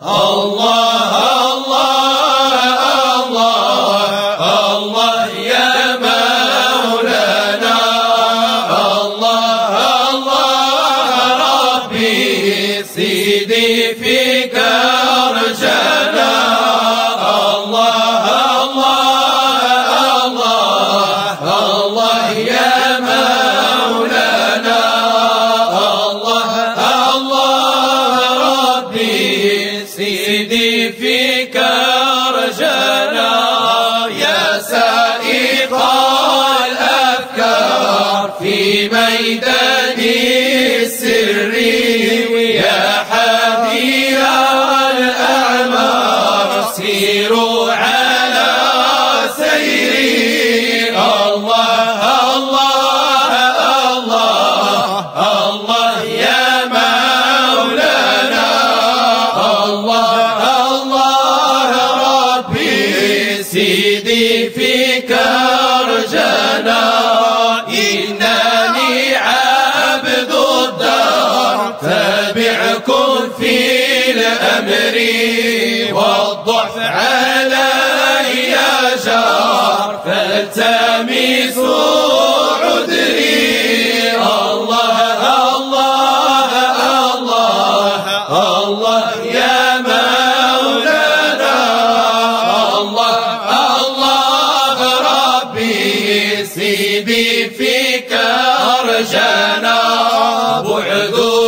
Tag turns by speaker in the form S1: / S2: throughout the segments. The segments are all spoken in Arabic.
S1: Allah الميدان السري أمري والضعف علي جار فالتمس عذري. الله الله الله الله يا مولانا. الله الله ربي سيدي فيك أرجانا. بعدكم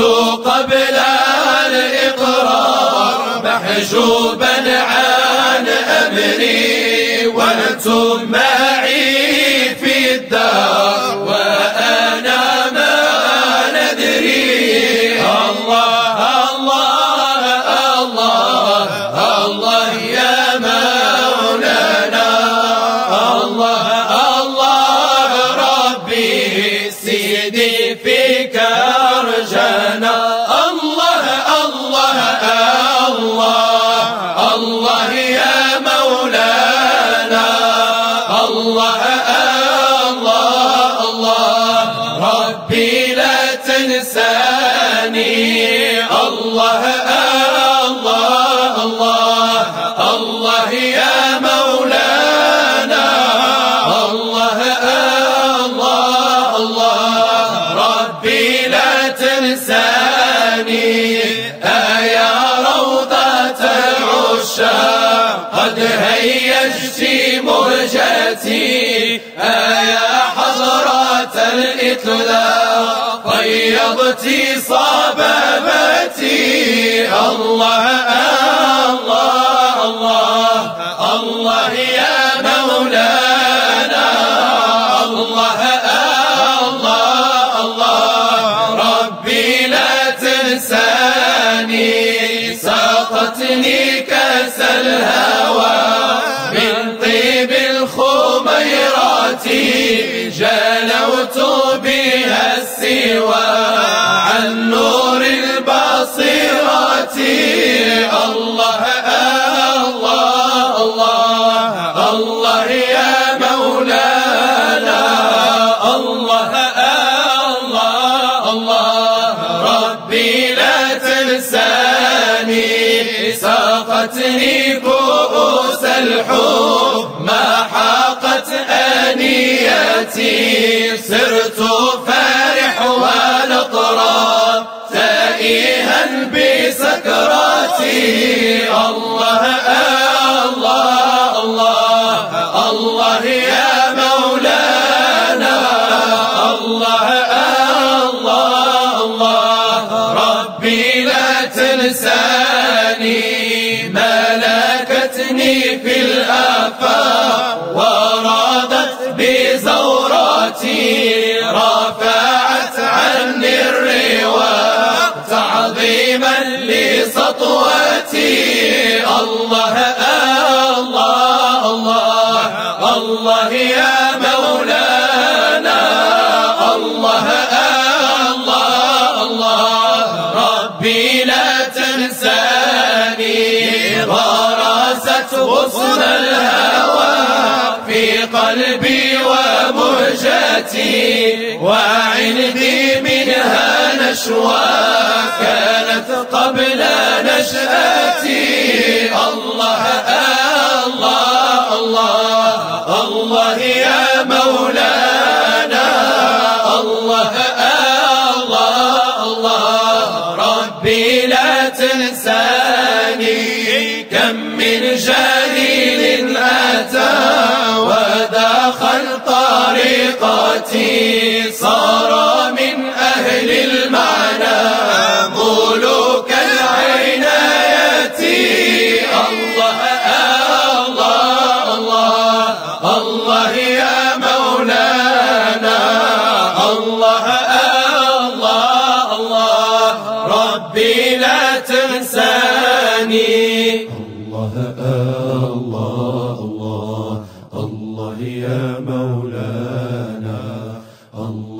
S1: قبل محجوبا عن أمري وأنتم معي. قد هيجت مرجتي أيا حضرة الإطلاق طيبت صبابتي الله سوى عن نور البصيرة. الله الله الله يا مولانا. الله الله ربي لا تنساني. ساقتني كؤوس الحب. ما حاقت أنيتي. صرت والأطراف تائها بسكراتي. الله الله الله يا مولانا الله الله ربي لا تنساني في الآفاق. لسطوتي الله الله الله الله يا مولانا. الله الله الله. ربي لا تنساني. غرست غصن الهوى في قلبي ومهجتي وعندي منها نشوى. قبل نشأتي. الله الله الله الله يا مولانا. الله الله الله. ربي لا تنساني. كم من جاهل أتى ودخل طريقتي صار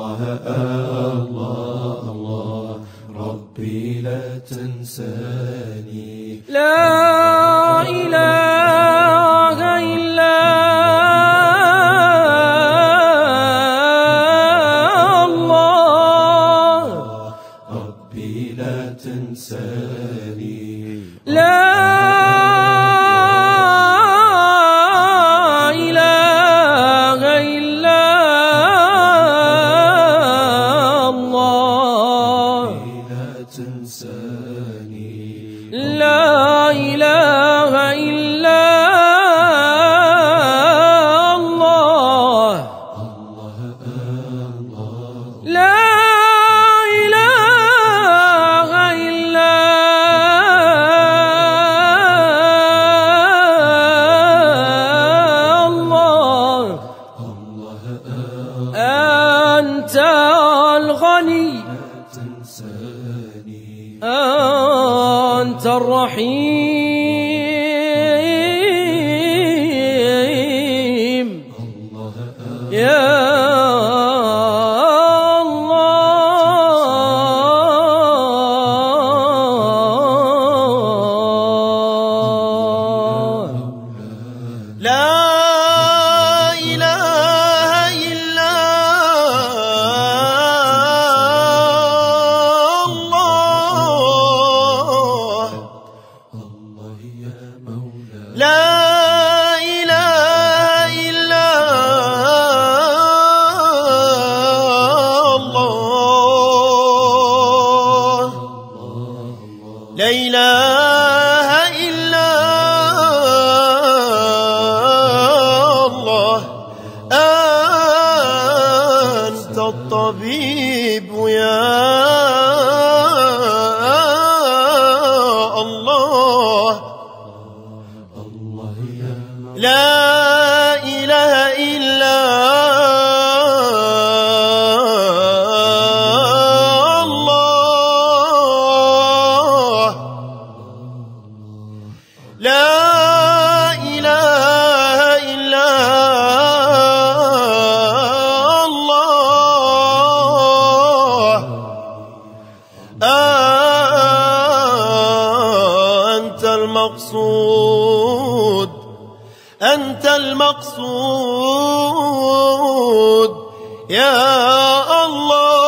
S1: الله الله الله. ربي لا تنساني.
S2: لا
S3: إله إلا الله.
S2: ربي لا تنساني.
S3: لا أنت
S4: لا إله إلا الله. لا إله إلا الله. أنت الطبيب يا
S1: المقصود أنت المقصود. يا الله.